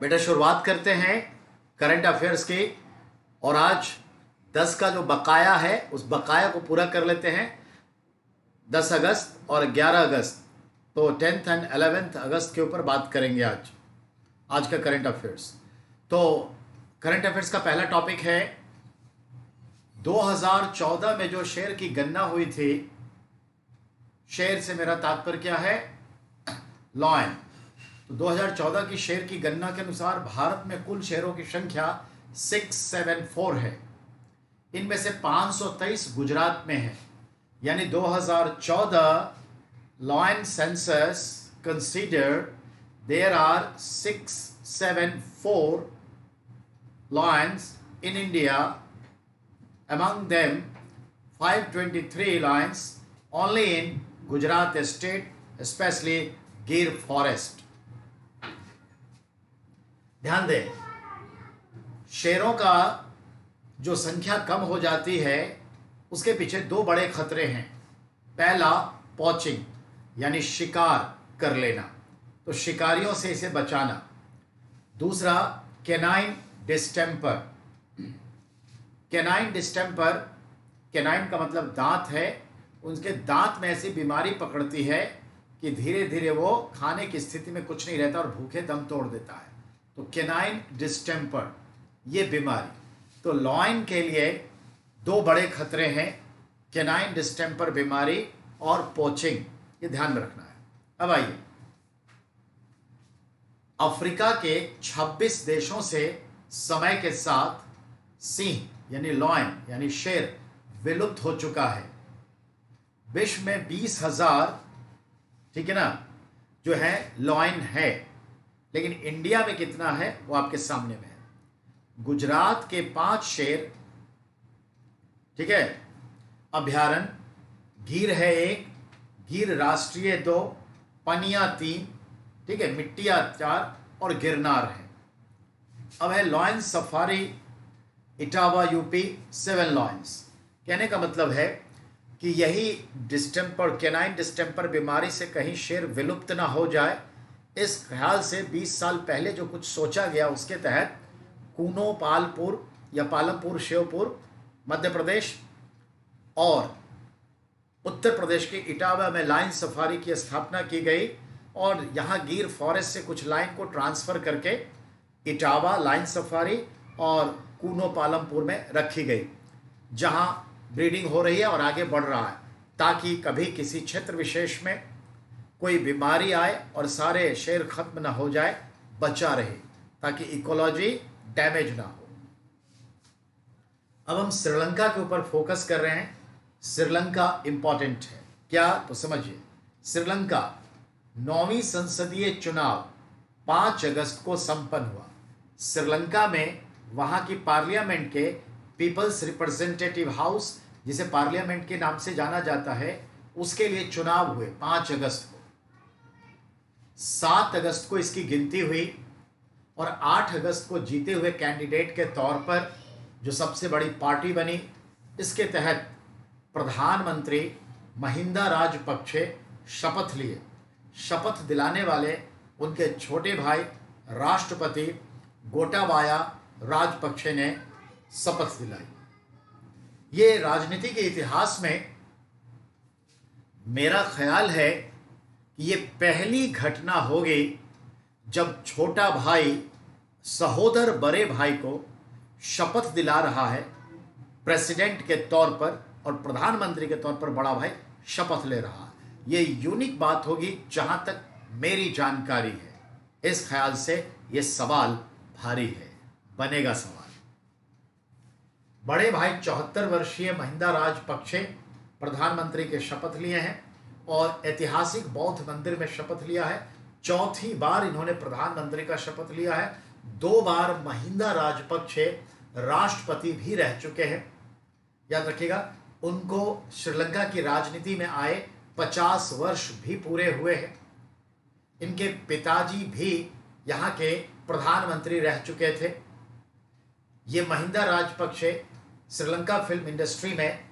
बेटा शुरुआत करते हैं करंट अफेयर्स की। और आज 10 का जो बकाया है, उस बकाया को पूरा कर लेते हैं। 10 अगस्त और 11 अगस्त तो टेंथ एंड अलेवेंथ अगस्त के ऊपर बात करेंगे आज। आज का करंट अफेयर्स। तो करंट अफेयर्स का पहला टॉपिक है 2014 में जो शेयर की गणना हुई थी, शेयर से मेरा तात्पर्य क्या है? लॉयन। तो 2014 की शेयर की गणना के अनुसार भारत में कुल शेयरों की संख्या 674 है। इनमें से 523 गुजरात में है। यानी 2014 lion census consider there are 674 lions in India among them 523 lions only in Gujarat state specially Gir forest ध्यान दें, शेरों का जो संख्या कम हो जाती है, उसके पीछे दो बड़े खतरे हैं। पहला, पॉचिंग, यानी शिकार कर लेना तो शिकारियों से इसे बचाना। दूसरा canine distemper canine distemper canine का मतलब दांत है, उनके दांत में ऐसी बीमारी पकड़ती है कि धीरे धीरे वो खाने की स्थिति में कुछ नहीं रहता और भूखे दम तोड़ देता है। तो केनाइन डिस्टेम्पर ये बीमारी। तो लॉइन के लिए दो बड़े खतरे हैं केनाइन डिस्टेम्पर बीमारी और पोचिंग ये ध्यान में रखना है। अब आइए। अफ्रीका के 26 देशों से समय के साथ सिंह, यानी लॉयन यानी शेर, विलुप्त हो चुका है। विश्व में बीस हज़ार, ठीक है ना, जो है लॉयन है। लेकिन इंडिया में कितना है, वो आपके सामने में है। गुजरात के पाँच शेर, ठीक है, अभ्यारण, गिर है एक, गिर राष्ट्रीय दो, पनिया तीन, ठीक है, मिट्टिया चार और गिरनार है। अब है lions safari Etawah UP seven lions कहने का मतलब है कि यही डिस्टेम्पर केनाइन डिस्टेम्पर बीमारी से कहीं शेर विलुप्त ना हो जाए इस ख्याल से 20 साल पहले जो कुछ सोचा गया उसके तहत कूनो, पालपुर या पालमपुर, शिवपुर, मध्य प्रदेश और उत्तर प्रदेश के इटावा में लाइन सफारी की स्थापना की गई और यहाँ गिर फॉरेस्ट से कुछ लाइन को ट्रांसफ़र करके इटावा लाइन सफारी और कूनो, पालमपुर में रखी गई, जहाँ ब्रीडिंग हो रही है और आगे बढ़ रहा है, ताकि कभी किसी क्षेत्र विशेष में कोई बीमारी आए और सारे शेर खत्म ना हो जाए, बचा रहे, ताकि इकोलॉजी डैमेज ना हो। अब हम श्रीलंका के ऊपर फोकस कर रहे हैं। श्रीलंका इंपॉर्टेंट है। क्या? तो समझिए, श्रीलंका नौवीं संसदीय चुनाव पाँच अगस्त को संपन्न हुआ। श्रीलंका में वहाँ की पार्लियामेंट के पीपल्स रिप्रेजेंटेटिव हाउस जिसे पार्लियामेंट के नाम से जाना जाता है, उसके लिए चुनाव हुए पाँच अगस्त को। सात अगस्त को इसकी गिनती हुई और आठ अगस्त को जीते हुए कैंडिडेट के तौर पर जो सबसे बड़ी पार्टी बनी, इसके तहत प्रधानमंत्री महिंदा राजपक्षे शपथ लिए। शपथ दिलाने वाले उनके छोटे भाई राष्ट्रपति गोटाबाया राजपक्षे ने शपथ दिलाई। ये राजनीति के इतिहास में मेरा ख्याल है ये पहली घटना होगी जब छोटा भाई, सहोदर बड़े भाई को शपथ दिला रहा है, प्रेसिडेंट के तौर पर और प्रधानमंत्री के तौर पर बड़ा भाई शपथ ले रहा है। ये यूनिक बात होगी जहाँ तक मेरी जानकारी है। इस ख्याल से ये सवाल भारी है। बनेगा सवाल। बड़े भाई चौहत्तर वर्षीय महिंदा राजपक्षे प्रधानमंत्री के शपथ लिए हैं। और ऐतिहासिक बौद्ध मंदिर में शपथ लिया है। चौथी बार इन्होंने प्रधानमंत्री का शपथ लिया है। दो बार महिंदा राजपक्षे राष्ट्रपति भी रह चुके हैं। याद रखिएगा, उनको श्रीलंका की राजनीति में आए पचास वर्ष भी पूरे हुए हैं। इनके पिताजी भी यहाँ के प्रधानमंत्री रह चुके थे। ये महिंदा राजपक्षे श्रीलंका फ़िल्म इंडस्ट्री में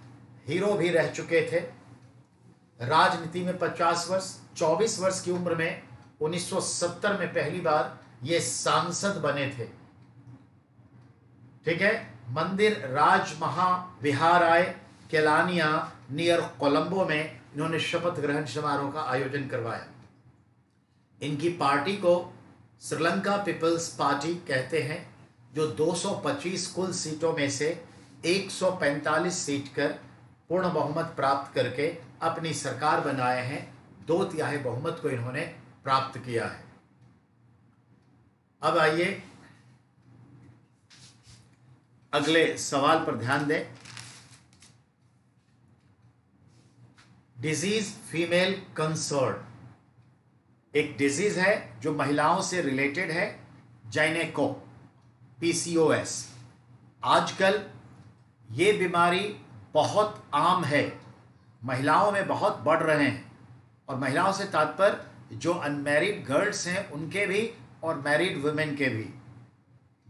हीरो भी रह चुके थे। राजनीति में 50 वर्ष 24 वर्ष की उम्र में 1970 में पहली बार ये सांसद बने थे। ठीक है? मंदिर राज महाविहाराय केलानिया, नियर कोलंबो में इन्होंने शपथ ग्रहण समारोह का आयोजन करवाया। इनकी पार्टी को श्रीलंका पीपल्स पार्टी कहते हैं, जो 225 कुल सीटों में से 145 सीट कर पूर्ण बहुमत प्राप्त करके अपनी सरकार बनाए हैं, दो तिहाई बहुमत को इन्होंने प्राप्त किया है। अब आइए अगले सवाल पर ध्यान दें। Disease female concern. एक डिज़ीज़ है जो महिलाओं से रिलेटेड है जैनेको पीसीओएस। आजकल ये बीमारी बहुत आम है। महिलाओं में बहुत बढ़ रहे हैं। और महिलाओं से तात्पर्य, जो अनमेरिड गर्ल्स हैं, उनके भी और मैरिड वुमेन के भी।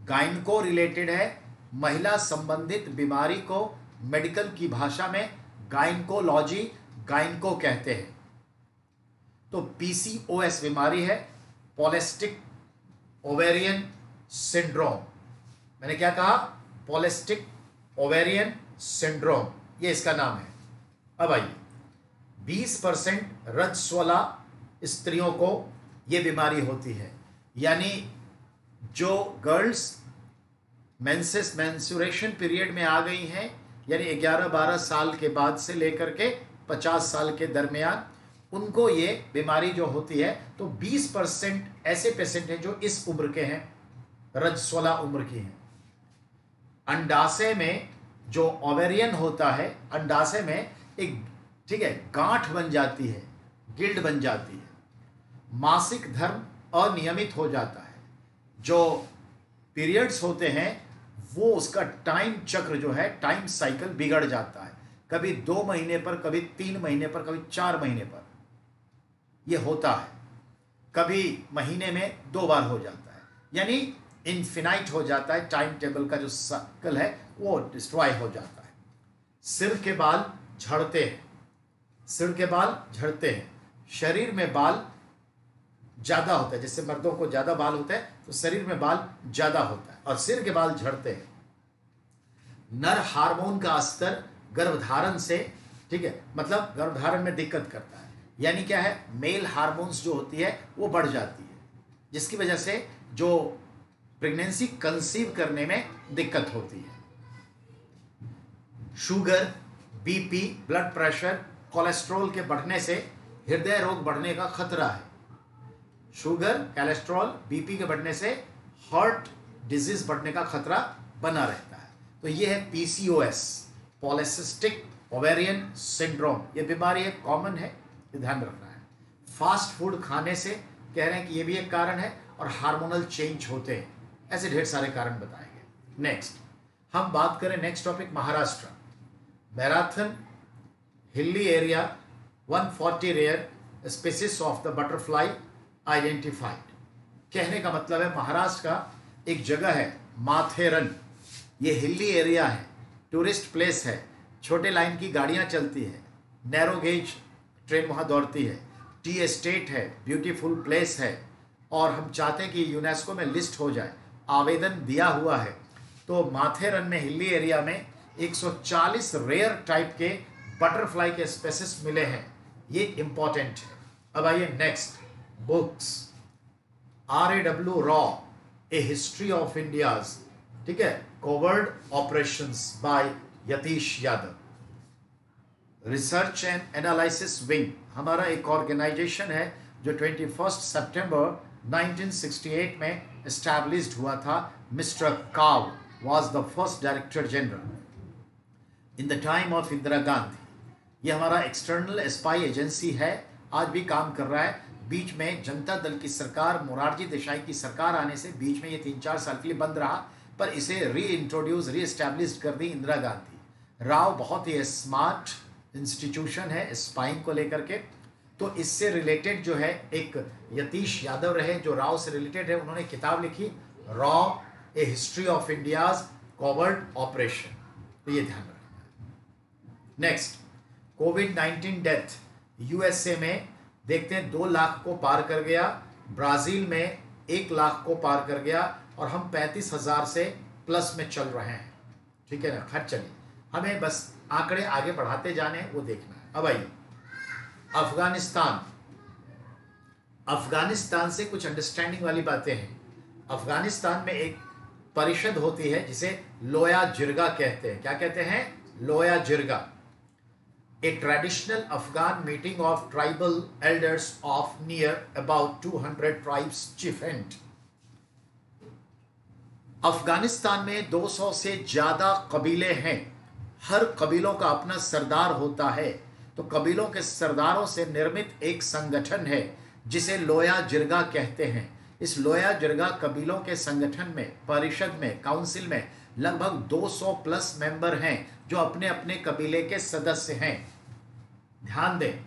गाइनको रिलेटेड है, महिला संबंधित बीमारी को मेडिकल की भाषा में गाइनकोलॉजी गाइनको कहते हैं। तो पीसीओएस बीमारी है पॉलिस्टिक ओवेरियन सिंड्रोम मैंने क्या कहा? पॉलिस्टिक ओवेरियन सिंड्रोम ये इसका नाम है। अब आइए। 20 परसेंट रजस्वला स्त्रियों को ये बीमारी होती है। यानी जो गर्ल्स मेंसेस मेंसुरेशन पीरियड में आ गई हैं, यानी 11-12 साल के बाद से लेकर के 50 साल के दरमियान, उनको ये बीमारी जो होती है तो 20 परसेंट ऐसे पेशेंट हैं जो इस उम्र के हैं, रजस्वला उम्र की हैं। अंडाशय में जो ओवेरियन होता है, अंडाशय में एक, ठीक है, गांठ बन जाती है, गिल्ड बन जाती है। मासिक धर्म अनियमित हो जाता है। जो पीरियड्स होते हैं, वो उसका टाइम चक्र जो है, टाइम साइकिल बिगड़ जाता है। कभी दो महीने पर, कभी तीन महीने पर, कभी चार महीने पर। यह होता है। कभी महीने में दो बार हो जाता है। यानी इन्फिनाइट हो जाता है टाइम टेबल का जो साइकिल है, वो डिस्ट्रॉय हो जाता है। सिर के बाल झड़ते हैं। सिर के बाल झड़ते हैं। शरीर में बाल ज़्यादा होता है। जैसे मर्दों को ज़्यादा बाल होता है तो शरीर में बाल ज़्यादा होता है और सिर के बाल झड़ते हैं। नर हार्मोन का स्तर गर्भधारण से, ठीक है मतलब गर्भधारण में दिक्कत करता है। यानी क्या है? मेल हार्मोन्स जो होती है, वो बढ़ जाती है। जिसकी वजह से जो प्रेगनेंसी कंसीव करने में दिक्कत होती है। Sugar BP blood pressure cholesterol के बढ़ने से हृदय रोग बढ़ने का खतरा है। शुगर कोलेस्ट्रॉल बीपी के बढ़ने से हार्ट डिज़ीज़ बढ़ने का खतरा बना रहता है। तो ये है पीसीओएस पॉलिसिस्टिक ओवेरियन सिंड्रोम ये बीमारी है कॉमन है, ये ध्यान रखना है। फास्ट फ़ूड खाने से कह रहे हैं कि ये भी एक कारण है और हार्मोनल चेंज होते हैं। ऐसे ढेर सारे कारण बताएँगे। नेक्स्ट हम बात करें next topic Maharashtra. Matheran hilly area 140 rare species of the butterfly identified कहने का मतलब है महाराष्ट्र का एक जगह है, माथेरन। ये हिली एरिया है टूरिस्ट प्लेस है, छोटे लाइन की गाड़ियाँ चलती है नैरो गेज ट्रेन वहाँ दौड़ती है टी एस्टेट है ब्यूटीफुल प्लेस है, और हम चाहते हैं कि यूनेस्को में लिस्ट हो जाए, आवेदन दिया हुआ है। तो माथेरन में हिली एरिया में 140 रेयर टाइप के बटरफ्लाई के स्पेसिस मिले हैं। ये इंपॉर्टेंट है। अब आइए next books R A W raw a history of India's ठीक है? Covert operation by Yatish Yadav research and analysis wing हमारा एक ऑर्गेनाइजेशन है जो ट्वेंटी फ़र्स्ट सेप्टेम्बर 1968 में established हुआ था mister Kao was the first director general in the time of Indira Gandhi ये हमारा एक्सटर्नल स्पाई एजेंसी है। आज भी काम कर रहा है। बीच में जनता दल की सरकार, मोरारजी देसाई की सरकार आने से बीच में ये तीन चार साल के लिए बंद रहा, पर इसे री इंट्रोड्यूस री एस्टैब्लिश कर दी इंदिरा गांधी। राव बहुत ही स्मार्ट इंस्टीट्यूशन है स्पाइंग को लेकर के। तो इससे रिलेटेड जो है, एक यतीश यादव रहे, जो राव से रिलेटेड है, उन्होंने किताब लिखी raw a history of India's covert operation तो ये ध्यान next covid nineteen death USA में देखते हैं, दो लाख को पार कर गया, ब्राज़ील में एक लाख को पार कर गया, और हम पैंतीस हज़ार से प्लस में चल रहे हैं। ठीक है ना? खर्च चलिए, हमें बस आंकड़े आगे बढ़ाते जाने वो देखना है। अब आइए, अफ़गानिस्तान। अफ़गानिस्तान से कुछ अंडरस्टैंडिंग वाली बातें हैं। अफ़गानिस्तान में एक परिषद होती है, जिसे लोया जिरगा कहते हैं। क्या कहते हैं? Loya Jirga. A traditional Afghan meeting of tribal elders of near about 200 tribes chieftain Afghanistan में 200 से ज़्यादा कबीले हैं। हर कबीलों का अपना सरदार होता है। तो कबीलों के सरदारों से निर्मित एक संगठन है, जिसे लोया जिरगा कहते हैं। इस लोया जिरगा कबीलों के संगठन में, परिषद में, काउंसिल में लगभग 200 प्लस मेंबर हैं, जो अपने अपने कबीले के सदस्य हैं। ध्यान दें,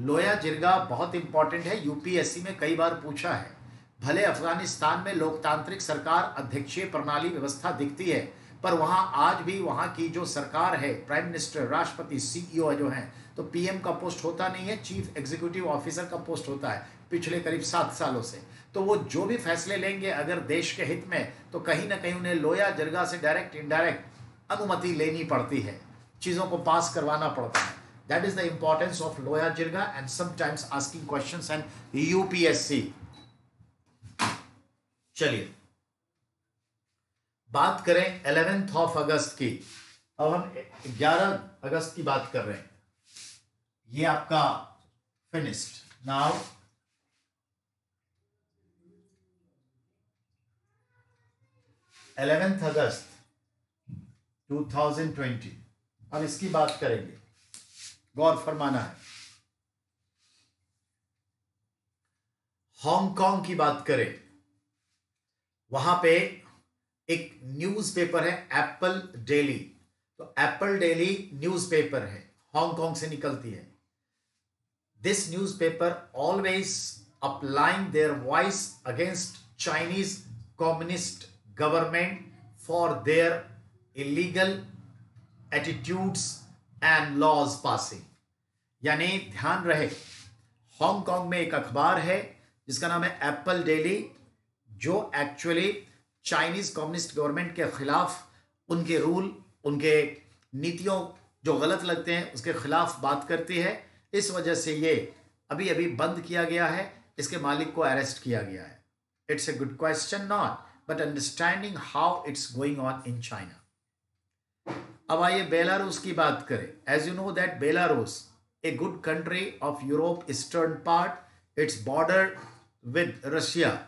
लोया जिरगा बहुत इंपॉर्टेंट है यूपीएससी में कई बार पूछा है। भले अफ़गानिस्तान में लोकतांत्रिक सरकार अध्यक्षीय प्रणाली व्यवस्था दिखती है, पर वहाँ आज भी वहाँ की जो सरकार है प्राइम मिनिस्टर राष्ट्रपति सीईओ जो हैं तो पीएम का पोस्ट होता नहीं है चीफ एग्जीक्यूटिव ऑफिसर का पोस्ट होता है, पिछले करीब सात सालों से। तो वो जो भी फैसले लेंगे, अगर देश के हित में तो कहीं ना कहीं उन्हें लोया जरगा से डायरेक्ट इनडायरेक्ट अनुमति लेनी पड़ती है। चीज़ों को पास करवाना पड़ता है। That is the importance of Loya Jirga and sometimes asking question and UPSC चलिए। बात करें एलेवेंथ ऑफ़ अगस्त की। अब हम 11 अगस्त की बात कर रहे हैं। ये आपका फिनिश्ड नाउ एलेवेंथ अगस्त 2020 अब इसकी बात करेंगे। गौर फरमाना है। हांगकांग की बात करें, वहाँ पे एक न्यूज़पेपर है, एप्पल डेली। तो एप्पल डेली न्यूज़पेपर है, हांगकांग से निकलती है। This newspaper always applying their voice against Chinese communist government for their illegal attitudes and laws passing यानी ध्यान रहे। हांगकांग में एक अखबार है, जिसका नाम है एप्पल डेली जो एक्चुअली चाइनीज़ कम्युनिस्ट गवर्नमेंट के खिलाफ उनके रूल उनके नीतियों, जो गलत लगते हैं, उसके खिलाफ बात करती है। इस वजह से ये अभी अभी बंद किया गया है, इसके मालिक को अरेस्ट किया गया है। It's a good question not but understanding how it's going on in China अब आइए बेलारूस की बात करें। As you know that Belarus a good country of Europe eastern part, its border with Russia.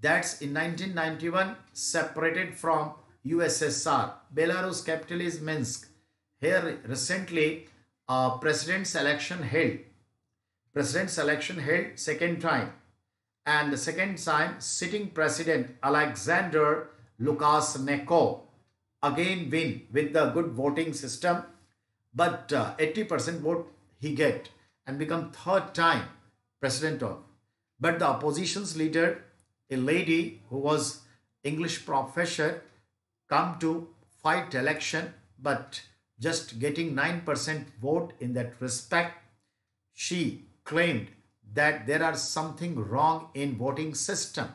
That's in 1991 separated from USSR. Belarus capital is Minsk. Here recently, uh, president's election held. President's election held second time. And the second time, sitting president Alexander Lukashenko again win with the good voting system. But 80% uh, vote he get and become third time president of. But the opposition's leader a lady who was English professor come to fight election but just getting 9% vote in that respect she claimed that there are something wrong in voting system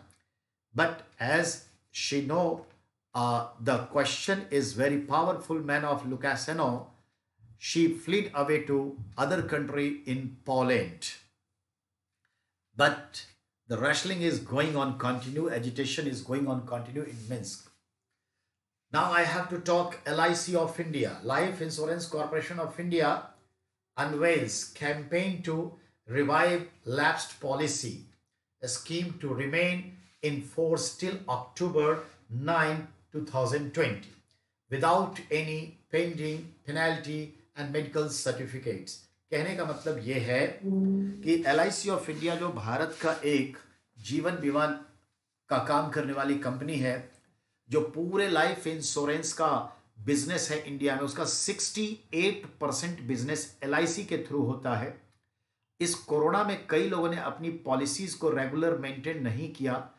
but as she know uh, the question is very powerful man of Lukashenko she fled away to other country in Poland but the wrestling is going on continue, agitation is going on continue in Minsk. Now I have to talk LIC of India, Life Insurance Corporation of India unveils campaign to revive lapsed policy, a scheme to remain in force till October 9, 2020 without any pending penalty and medical certificates. कहने का मतलब ये है कि LIC of India जो भारत का एक जीवन बीमा का काम करने वाली कंपनी है जो पूरे लाइफ इंश्योरेंस का बिज़नेस है इंडिया में उसका 68 परसेंट बिज़नेस एलआईसी के थ्रू होता है। इस कोरोना में कई लोगों ने अपनी पॉलिसीज़ को रेगुलर मेंटेन नहीं किया।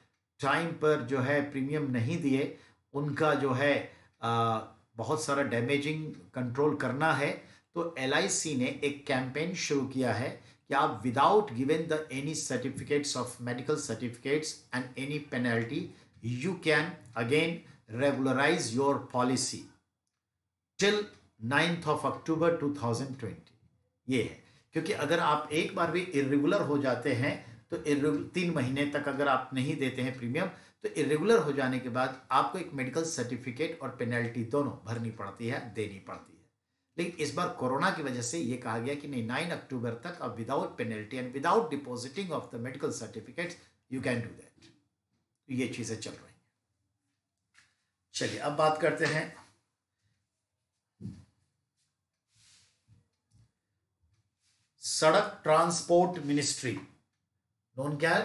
टाइम पर जो है प्रीमियम नहीं दिए। उनका जो है आ, बहुत सारा डैमेजिंग कंट्रोल करना है। तो एलआईसी ने एक कैंपेन शुरू किया है कि आप without given the any certificates of medical certificates and any penalty you can again regularise your policy till ninth of October 2020 ये है। क्योंकि अगर आप एक बार भी इरेगुलर हो जाते हैं तो तीन महीने तक अगर आप नहीं देते हैं प्रीमियम तो इरेगुलर हो जाने के बाद आपको एक मेडिकल सर्टिफिकेट और पेनल्टी दोनों भरनी पड़ती है, देनी पड़ती है। लेकिन इस बार कोरोना की वजह से ये कहा गया कि नहीं नाइन अक्टूबर तक अब without penalty and without depositing of the medical certificate you can do that ये चीज़ें चल रही हैं। चलिए, अब बात करते हैं। सड़क ट्रांसपोर्ट मिनिस्ट्री नोन क्या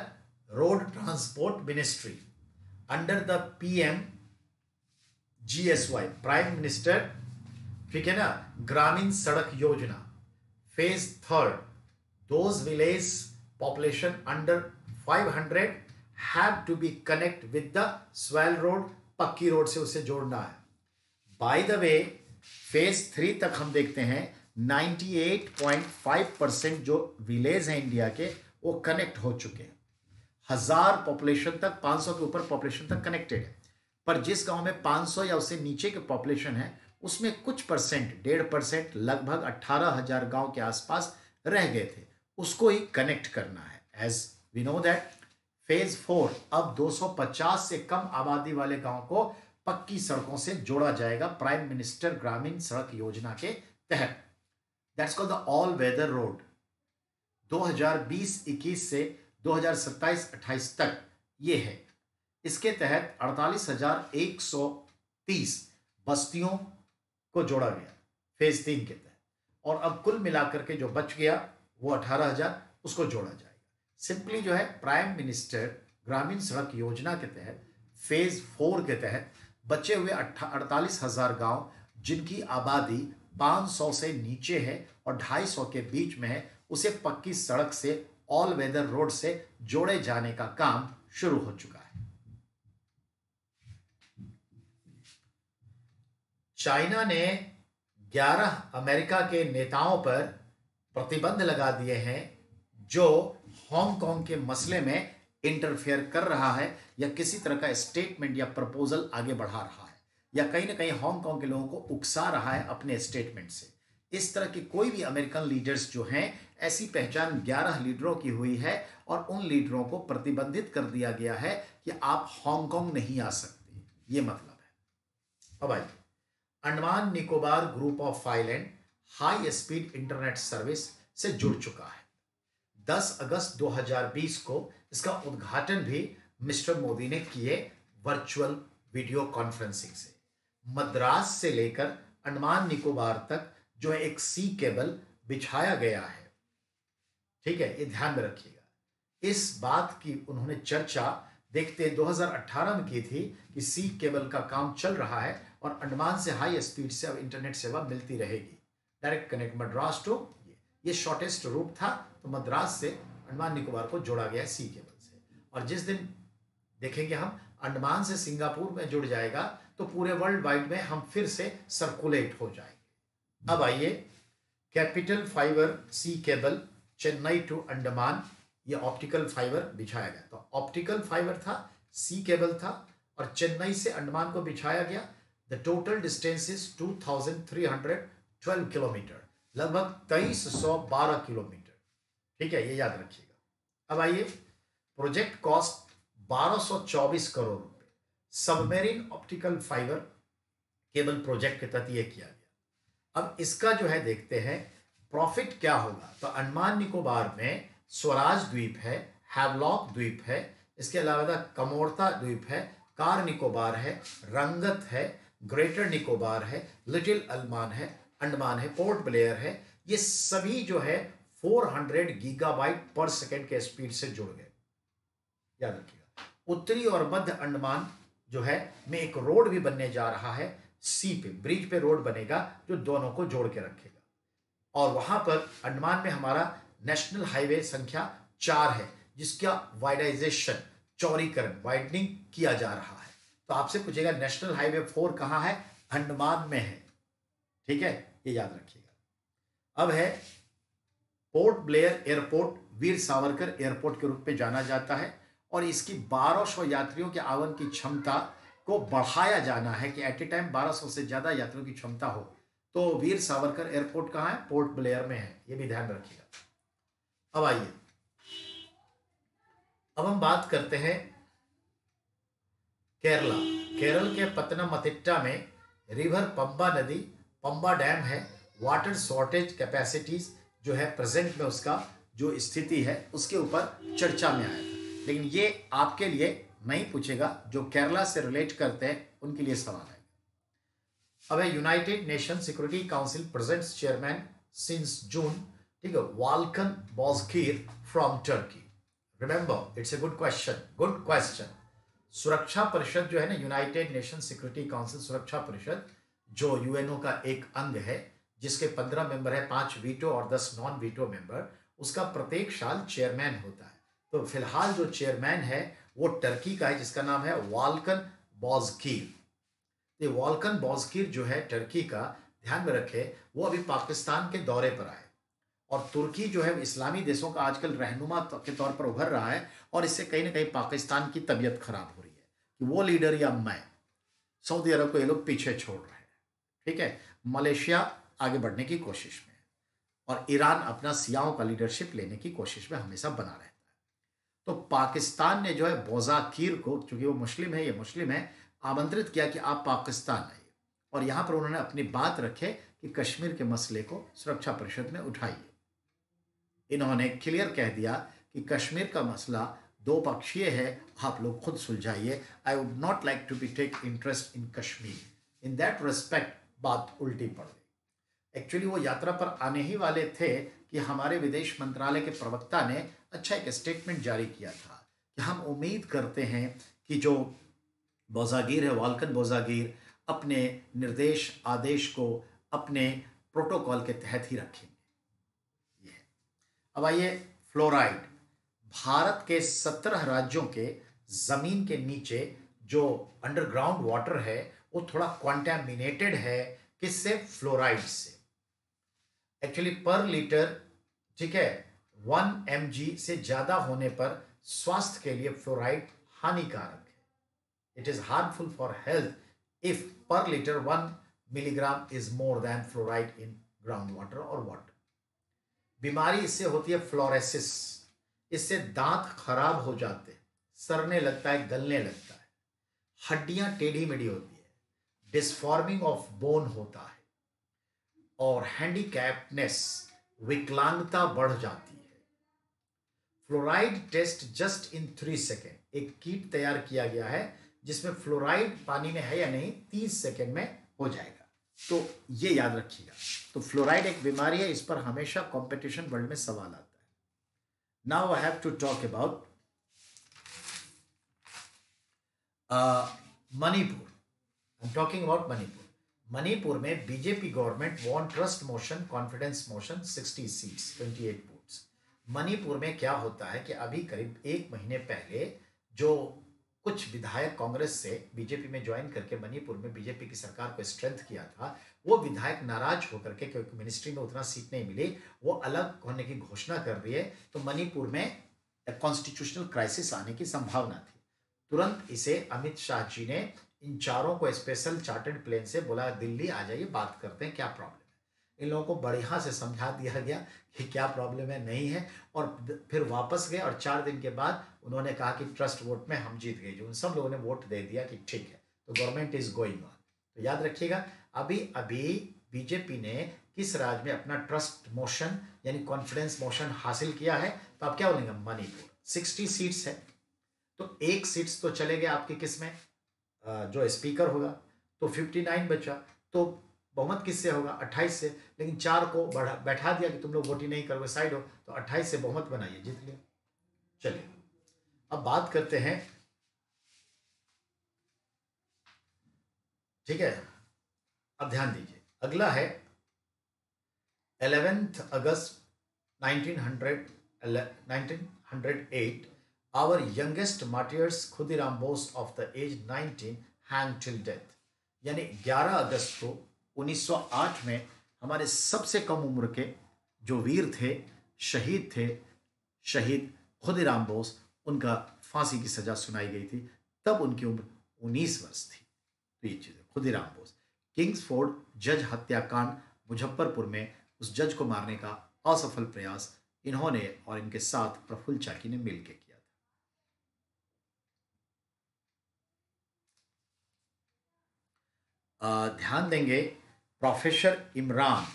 road transport ministry under the PM GSY prime minister ठीक है ना? ग्रामीण सड़क योजना phase third those village population under 500 have to be connect with the swell road पक्की रोड से उसे जोड़ना है। By the way phase three तक हम देखते हैं 98.5 परसेंट जो विलेज हैं इंडिया के, वो कनेक्ट हो चुके हैं। हज़ार पॉपुलेशन तक 500 के ऊपर पॉपुलेशन तक कनेक्टेड है। पर जिस गाँव में 500 या उससे नीचे के पॉपुलेशन है उसमें कुछ परसेंट डेढ़ परसेंट लगभग अट्ठारह हज़ार गाँव के आसपास रह गए थे। उसको ही कनेक्ट करना है। As we know that phase four अब 250 से कम आबादी वाले गाँव को पक्की सड़कों से जोड़ा जाएगा प्राइम मिनिस्टर ग्रामीण सड़क योजना के तहत। That's called the all weather road 2020-21 से 2027-28 तक ये है। इसके तहत 48,130 बस्तियों को जोड़ा गया फ़ेज़ तीन के तहत। और अब कुल मिलाकर के जो बच गया वो 18,000 उसको जोड़ा जाएगा। सिंपली जो है प्राइम मिनिस्टर ग्रामीण सड़क योजना के तहत फ़ेज़ फोर के तहत बचे हुए अड़तालीस हज़ार गाँव जिनकी आबादी 500 से नीचे है और 250 के बीच में है उसे पक्की सड़क से ऑल वेदर रोड से जोड़े जाने का काम शुरू हो चुका है चाइना ने 11 अमेरिका के नेताओं पर प्रतिबंध लगा दिए हैं, जो हांगकांग के मसले में इंटरफेयर कर रहा है या किसी तरह का स्टेटमेंट या प्रपोजल आगे बढ़ा रहा है, या कहीं ना कहीं हांगकांग के लोगों को उकसा रहा है अपने स्टेटमेंट से। इस तरह के कोई भी अमेरिकन लीडर्स जो हैं, ऐसी पहचान 11 लीडरों की हुई है और उन लीडरों को प्रतिबंधित कर दिया गया है कि आप हांगकांग नहीं आ सकते। ये मतलब है। अब आइए। Andaman Nicobar group of island high speed internet service से जुड़ चुका है। 10 अगस्त 2020 को इसका उद्घाटन भी मिस्टर मोदी ने किए वर्चुअल वीडियो कॉन्फ्रेंसिंग से। मद्रास से लेकर अंडमान निकोबार तक जो एक सी केबल बिछाया गया है। ठीक है, ये ध्यान में रखिएगा। इस बात की उन्होंने चर्चा देखते 2018 में की थी कि सी केबल का काम चल रहा है और अंडमान से हाई स्पीड से अब इंटरनेट सेवा मिलती रहेगी। डायरेक्ट कनेक्ट मद्रास टू ये। ये शॉर्टेस्ट रूट था तो मद्रास से अंडमान निकोबार को जोड़ा गया सी केबल से। और जिस दिन देखेंगे हम अंडमान से सिंगापुर में जुड़ जाएगा तो पूरे वर्ल्ड वाइड में हम फिर से सर्कुलेट हो जाएँगे। अब आइए capital fibre sea cable Chennai to Andaman ये ऑप्टिकल फाइबर बिछाया गया। तो ऑप्टिकल फाइबर था सी केबल था, और चेन्नई से अंडमान को बिछाया गया। The total distance is two thousand three hundred twelve kilometre लगभग तेईस सौ बारह किलोमीटर ठीक है, ये याद रखिएगा। अब आइए प्रोजेक्ट कॉस्ट 1224 करोड़ रुपए। Submarine optical fibre cable project के तहत यह किया गया। अब इसका जो है, देखते हैं प्रॉफिट क्या होगा? तो अंडमान निकोबार में स्वराज द्वीप है हैवलॉक द्वीप है, इसके अलावा कमोरता द्वीप है कार निकोबार है, रंगत है ग्रेटर निकोबार है, लिटिल अलमान है, अंडमान है, पोर्ट ब्लेयर है, ये सभी जो है 400 गीगाबाइट पर सेकेंड के स्पीड से जुड़ गए। याद रखिएगा, उत्तरी और मध्य अंडमान जो है, में एक रोड भी बनने जा रहा है, सी पे, ब्रिज पे रोड बनेगा जो दोनों को जोड़ के रखेगा। और वहाँ पर अंडमान में हमारा नेशनल हाईवे संख्या चार है, जिसका वाइडाइजेशन चौड़ीकरण, वाइडनिंग किया जा रहा है। तो आपसे पूछेगा नेशनल हाईवे फोर कहाँ है? अंडमान में है। ठीक है? ये याद रखिएगा। अब है, port Blair airport, Veer Savarkar airport के रूप में जाना जाता है और इसकी 1200 यात्रियों के आवन की क्षमता को बढ़ाया जाना है कि एट ए टाइम 1200 से ज़्यादा यात्रियों की क्षमता हो। तो वीर सावरकर एयरपोर्ट कहाँ है? पोर्ट ब्लेयर में है। ये भी ध्यान रखिएगा। अब आइए। अब हम बात करते हैं केरला केरल के पतनमतिट्टा में रिवर पंबा नदी पंबा डैम है वाटर शॉर्टेज कैपेसिटीज जो है प्रेजेंट में उसका जो स्थिति है, उसके ऊपर चर्चा में आया लेकिन ये आपके लिए नहीं पूछेगा, जो केरला से रिलेट करते हैं, उनके लिए सवाल है। अब है united nation security council present chairman since June ठीक है Volkan Bozkir from Turkey remember it's a good question good question सुरक्षा परिषद जो है ना यूनाइटेड नेशन सिक्योरिटी काउंसिल सुरक्षा परिषद, जो यूएनओ का एक अंग है, जिसके पंद्रह मेंबर है, पाँच वीटो और दस नॉन वीटो मेंबर उसका प्रत्येक साल चेयरमैन होता है। तो फ़िलहाल जो चेयरमैन है, वो टर्की का है, जिसका नाम है वालकन बॉजकीर ये वालकन बॉजकीर जो है टर्की का, ध्यान में रखे, वो अभी पाकिस्तान के दौरे पर आए। और तुर्की जो है, इस्लामी देशों का आजकल रहनुमा के तौर पर उभर रहा है और इससे कहीं ना कहीं पाकिस्तान की तबीयत खराब हो रही है कि वो लीडर या मैं सऊदी अरब को ये लोग पीछे छोड़ रहे हैं। ठीक है? मलेशिया आगे बढ़ने की कोशिश में और ईरान अपना सियाओं का लीडरशिप लेने की कोशिश में हमेशा बना रहता है। तो पाकिस्तान ने जो है बोजाकीर को, चूँकि वो मुस्लिम है, ये मुस्लिम है, आमंत्रित किया कि आप पाकिस्तान आइए और यहाँ पर उन्होंने अपनी बात रखे कि कश्मीर के मसले को सुरक्षा परिषद में उठाइए। इन्होंने क्लियर कह दिया कि कश्मीर का मसला दो पक्षीय है, आप लोग खुद सुलझाइए। I would not like to be take interest in Kashmir in that respect बात उल्टी पड़ गई। एक्चुअली वो यात्रा पर आने ही वाले थे कि हमारे विदेश मंत्रालय के प्रवक्ता ने अच्छा एक स्टेटमेंट जारी किया था कि हम उम्मीद करते हैं कि जो बोजागिर है, वालकन बोजागिर, अपने निर्देश, आदेश को अपने प्रोटोकॉल के तहत ही रखेंगे ये अब आइए फ्लोराइड। भारत के सत्रह राज्यों के ज़मीन के नीचे जो अंडरग्राउंड वाटर है, वो थोड़ा क्वांटामिनेटेड है किससे? फ्लोराइड से। एक्चुअली पर लीटर ठीक है वन एमजी से ज़्यादा होने पर स्वास्थ्य के लिए फ्लोराइड हानिकारक है। It is harmful for health if per litre one milligram is more than fluoride in ground water और वाटर बीमारी इससे होती है फ्लोरेसिस। इससे दांत खराब हो जाते हैं, सरने लगता है, गलने लगता है। हड्डियाँ टेढ़ी मेढ़ी होती है डिसफॉर्मिंग ऑफ़ बोन होता है, और हैंडीकैप्टनेस विकलांगता बढ़ जाती है। Fluoride test just in three second एक कीट तैयार किया गया है, जिसमें फ्लोराइड पानी में है या नहीं, तीस सेकेंड में हो जाएगा। तो ये याद रखिएगा। तो फ्लोराइड एक बीमारी है, इस पर हमेशा कंपटीशन वर्ल्ड में सवाल आता है। Now I have to talk about Manipur I am talking about Manipur Manipur में BJP government won trust motion confidence motion 60 seats 28 Manipur में क्या होता है कि अभी करीब एक महीने पहले जो कुछ विधायक कांग्रेस से बीजेपी में ज्वाइन करके मणिपुर में बीजेपी की सरकार को स्ट्रेंथ किया था, वो विधायक नाराज़ होकर के क्योंकि मिनिस्ट्री में उतना सीट नहीं मिली, वो अलग होने की घोषणा कर रही है तो मणिपुर में कॉन्स्टिट्यूशनल क्राइसिस आने की संभावना थी। तुरंत इसे अमित शाह जी ने इन चारों को स्पेशल चार्टर्ड प्लेन से बोला, दिल्ली आ जाइए, बात करते हैं, क्या प्रॉब्लम है? इन लोगों को बढ़िया से समझा दिया गया कि क्या प्रॉब्लम है, नहीं है, और फिर वापस गए और चार दिन के बाद उन्होंने कहा कि ट्रस्ट वोट में हम जीत गए, जो उन सब लोगों ने वोट दे दिया कि ठीक है तो गवर्नमेंट इज़ गोइंग ऑन तो याद रखिएगा, अभी अभी बीजेपी ने किस राज्य में अपना ट्रस्ट मोशन यानी कॉन्फिडेंस मोशन हासिल किया है तो आप क्या बोलेंगे? मणिपुर सिक्सटी सीट्स है। तो एक सीट्स तो चले गए आपके किसमें? जो स्पीकर होगा तो फिफ्टी नाइन बचा तो बहुमत किससे होगा? अट्ठाईस से। लेकिन चार को बढ़ा, बैठा दिया कि तुम लोग वोटिंग नहीं करोगे साइड हो तो अट्ठाईस से बहुमत बनाइए, जीत लिया। चलिए। अब बात करते हैं। ठीक है? अब ध्यान दीजिए। अगला है eleventh August 1900 1908 our youngest martyrs Khudiram Bose of the age 19 hang till death यानी 11 अगस्त को 1908 में हमारे सबसे कम उम्र के जो वीर थे, शहीद थे, शहीद खुदीराम बोस उनका फांसी की सजा सुनाई गई थी, तब उनकी उम्र उन्नीस वर्ष थी। तो ये चीज़, खुदीराम बोस। किंग्सफोर्ड जज हत्याकांड मुजफ्फरपुर में उस जज को मारने का असफल प्रयास इन्होंने और इनके साथ प्रफुल्ल चाकी ने मिलकर किया था। ध्यान देंगे, प्रोफेसर इमरान,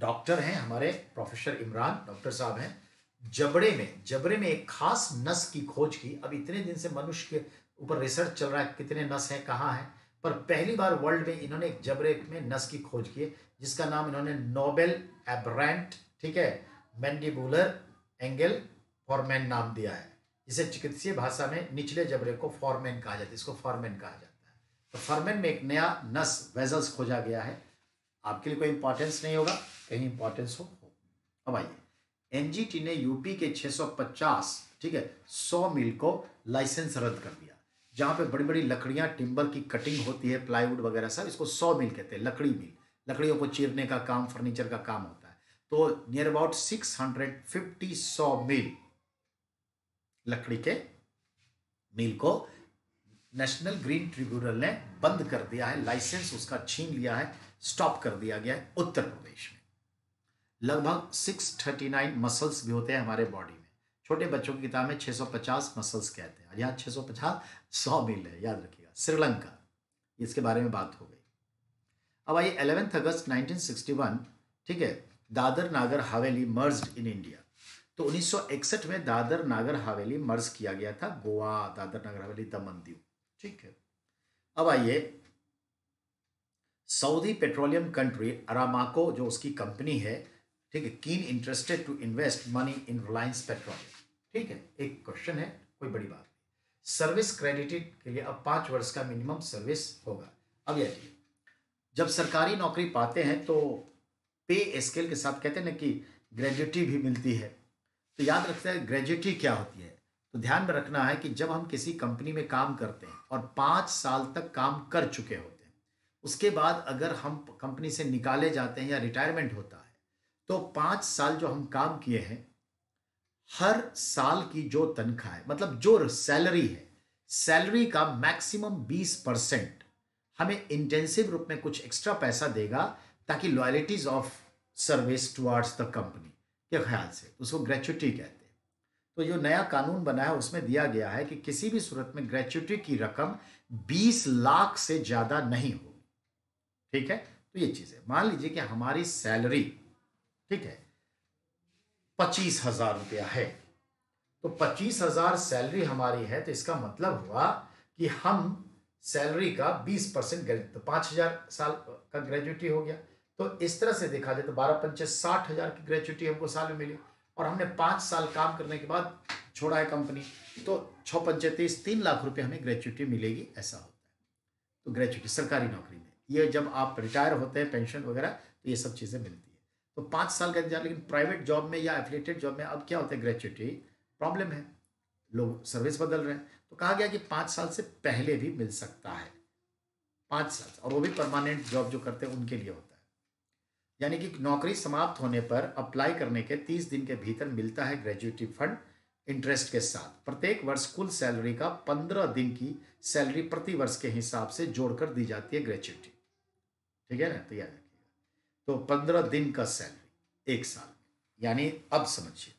डॉक्टर हैं हमारे, प्रोफेसर इमरान, डॉक्टर साहब हैं। जबड़े में जबड़े में एक खास नस की खोज की। अब इतने दिन से मनुष्य के ऊपर रिसर्च चल रहा है, कितने नस हैं, कहाँ हैं। पर पहली बार वर्ल्ड में इन्होंने एक जबड़े में नस की खोज की है, जिसका नाम इन्होंने नोबेल एब्रेंट, ठीक है, मैंडिबुलर एंगल फॉर्मेन नाम दिया है। इसे चिकित्सीय भाषा में निचले जबड़े को फॉर्मेन कहा जाता है, इसको फॉर्मेन कहा जाता है। तो फॉर्मेन में एक नया नस वेजल्स खोजा गया है। आपके लिए कोई इंपॉर्टेंस नहीं होगा, कहीं इंपॉर्टेंस हो। अब आइए। एनजीटी ने यूपी के 650 ठीक है 100 मिल को लाइसेंस रद्द कर दिया। जहाँ पे बड़ी बड़ी लकड़ियाँ, टिम्बर की कटिंग होती है, प्लाईवुड वगैरह सब, इसको 100 मिल कहते हैं, लकड़ी मिल। लकड़ियों को चीरने का काम, फर्नीचर का काम होता है। तो नियर अबाउट 650 सौ मिल लकड़ी के मिल को नेशनल ग्रीन ट्रिब्यूनल ने बंद कर दिया है, लाइसेंस उसका छीन लिया है, स्टॉप कर दिया गया है उत्तर प्रदेश में। लगभग 639 मसल्स भी होते हैं हमारे बॉडी में। छोटे बच्चों की किताब में 650 मसल्स कहते हैं। यहाँ 650 सौ मिल है, याद रखिएगा। श्रीलंका, इसके बारे में बात हो गई। अब आइए एलेवेंथ अगस्त 1961 ठीक है, दादर नागर हवेली मर्ज इन इंडिया तो 1961 में दादर नागर हवेली मर्ज किया गया था, गोवा, दादर नागर हवेली दमन दीव ठीक है। अब आइए, सऊदी पेट्रोलियम कंट्री अरामाको, जो उसकी कंपनी है ठीक है keen interested to invest money in Reliance Petroleum ठीक है, एक क्वेश्चन है, कोई बड़ी बात नहीं। सर्विस क्रेडिटेड के लिए अब पाँच वर्ष का मिनिमम सर्विस होगा। अब यह जब सरकारी नौकरी पाते हैं तो पे स्केल के साथ कहते हैं ना कि ग्रेजुएटी भी मिलती है। तो याद रखते हैं ग्रेजुएटी क्या होती है? तो ध्यान में रखना है कि जब हम किसी कंपनी में काम करते हैं और पाँच साल तक काम कर चुके होते हैं, उसके बाद अगर हम कंपनी से निकाले जाते हैं या रिटायरमेंट होता है तो पाँच साल जो हम काम किए हैं, हर साल की जो तनख्वाह है मतलब जो सैलरी है, सैलरी का मैक्सिमम बीस परसेंट हमें इंटेंसिव रूप में कुछ एक्स्ट्रा पैसा देगा ताकि loyalties of service towards the company के ख्याल से, उसको ग्रेचुटी कहते हैं। तो जो नया कानून बना है, उसमें दिया गया है कि किसी भी सूरत में ग्रेचुटी की रकम 20 लाख से ज़्यादा नहीं होगी। ठीक है? तो ये चीज़ है। मान लीजिए कि हमारी सैलरी ठीक है? पच्चीस हज़ार रुपया है। तो पच्चीस हज़ार सैलरी हमारी है तो इसका मतलब हुआ कि हम सैलरी का बीस परसेंट ग्रेजुएट तो पाँच हज़ार साल का ग्रेजुएटी हो गया। तो इस तरह से देखा जाए तो बारह पंचे साठ हज़ार की ग्रेजुएटी हमको साल में मिली। और हमने पाँच साल काम करने के बाद छोड़ा है कंपनी तो छः पंचे तीस, तीन लाख रुपए हमें ग्रेजुएटी मिलेगी, ऐसा होता है। तो ग्रेजुएटी सरकारी नौकरी में। ये जब आप रिटायर होते हैं पेंशन वगैरह तो ये सब चीज़ें मिलती तो पाँच साल का इंतज़ार, लेकिन प्राइवेट जॉब में या एफिलेटेड जॉब में अब क्या होता है ग्रेचुटी प्रॉब्लम है। लोग सर्विस बदल रहे हैं। तो कहा गया कि पाँच साल से पहले भी मिल सकता है। पाँच साल और वो भी परमानेंट जॉब जो करते हैं, उनके लिए होता है। यानी कि नौकरी समाप्त होने पर अप्लाई करने के तीस दिन के भीतर मिलता है ग्रेजुएटी फंड इंटरेस्ट के साथ। प्रत्येक वर्ष कुल सैलरी का पंद्रह दिन की सैलरी प्रति वर्ष के हिसाब से जोड़कर दी जाती है ग्रेजुएटी ठीक है ना? तो याद तो पंद्रह दिन का सैलरी एक साल, यानी अब समझिए।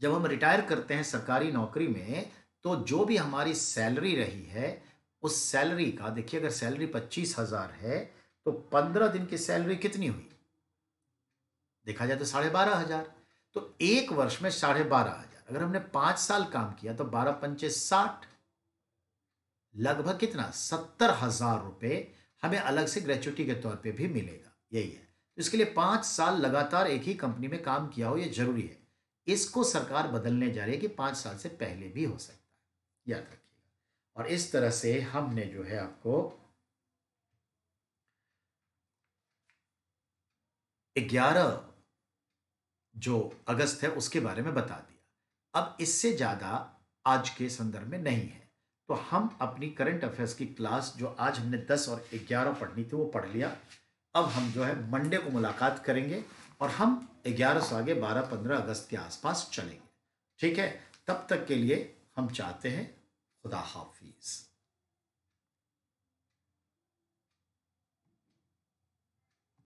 जब हम रिटायर करते हैं सरकारी नौकरी में तो जो भी हमारी सैलरी रही है, उस सैलरी का, देखिए अगर सैलरी पच्चीस हज़ार है तो पंद्रह दिन की सैलरी कितनी हुई? देखा जाए तो साढ़े बारह हज़ार। तो एक वर्ष में साढ़े बारह हज़ार। अगर हमने पाँच साल काम किया तो बारह पंचे साठ। लगभग कितना? सत्तर हज़ार रुपए हमें अलग से ग्रेचुटी के तौर पे भी मिलेगा। यही है। तो इसके लिए पाँच साल लगातार एक ही कंपनी में काम किया हो, ये ज़रूरी है। इसको सरकार बदलने जा रही है कि पाँच साल से पहले भी हो सकता है। याद रखिएगा। और इस तरह से हमने जो है आपको ग्यारह जो अगस्त है, उसके बारे में बता दिया। अब इससे ज़्यादा आज के संदर्भ में नहीं है। तो हम अपनी करंट अफेयर्स की क्लास जो आज हमने दस और ग्यारह पढ़नी थी, वो पढ़ लिया। अब हम जो है मंडे को मुलाकात करेंगे और हम ग्यारह सौ आगे बारह पंद्रह अगस्त के आसपास चलेंगे। ठीक है? तब तक के लिए हम चाहते हैं खुदा हाफिज़।